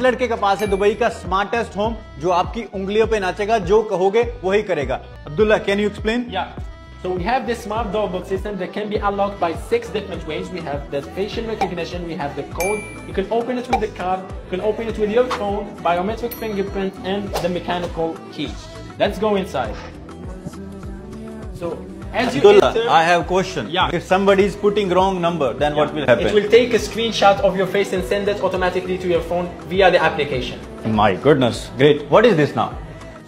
लड़के के पास है दुबई का स्मार्टेस्ट होम जो आपकी उंगलियों पे नाचेगा जो कहोगे वही करेगा Abdullah can you explain So we have this smart doorbell system that can be unlocked by six different ways. We have the facial recognition, we have the code. You can open it with the card, you can open it with your phone, biometric fingerprint, and the mechanical key. Let's go inside. So as you Abdullah, enter, I have a question. Yeah. If somebody is putting wrong number, then what will happen? It will take a screenshot of your face and send it automatically to your phone via the application. My goodness, great. What is this now?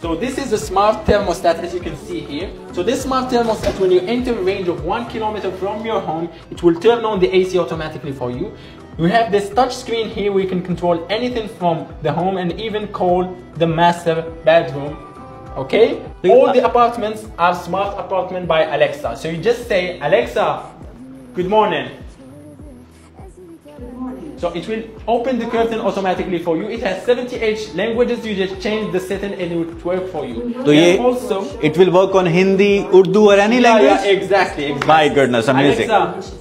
So this is a smart thermostat as you can see here. So this smart thermostat when you enter a range of one kilometer from your home, it will turn on the AC automatically for you. We have this touch screen here where you can control anything from the home and even call the master bedroom. Okay? All the apartments are smart apartment by Alexa. So you just say, Alexa, good morning. So it will open the curtain automatically for you. It has 78 languages. You just change the setting and it will work for you. So And also, it will work on Hindi, Urdu or any yeah, language? yeah, exactly, exactly. My goodness, amazing. Alexa,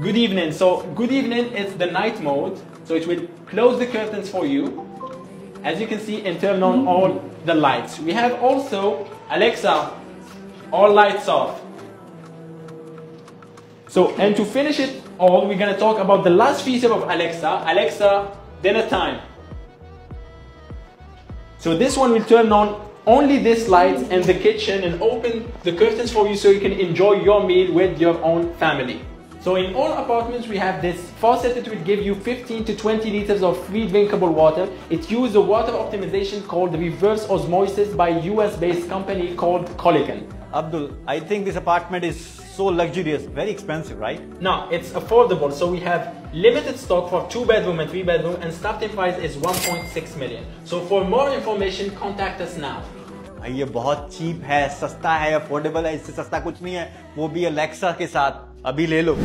good evening. So good evening is the night mode. So it will close the curtains for you. As you can see, and turn on all the lights. We have also Alexa, all lights off. So, and to finish it all, we're gonna talk about the last feature of Alexa. Alexa, dinner time. So this one will turn on only this light in the kitchen and open the curtains for you so you can enjoy your meal with your own family. So in all apartments, we have this faucet that will give you 15 to 20 liters of free drinkable water. It uses a water optimization called reverse osmosis by US-based company called Culligan. Abdul, I think this apartment is so luxurious, very expensive, right? No, it's affordable. So we have limited stock for two bedroom and three bedroom and starting price is 1.6 million. So for more information, contact us now. ये बहुत cheap है सस्ता है affordable है इससे सस्ता कुछ नहीं है वो भी अलेक्सा के साथ अभी ले लो।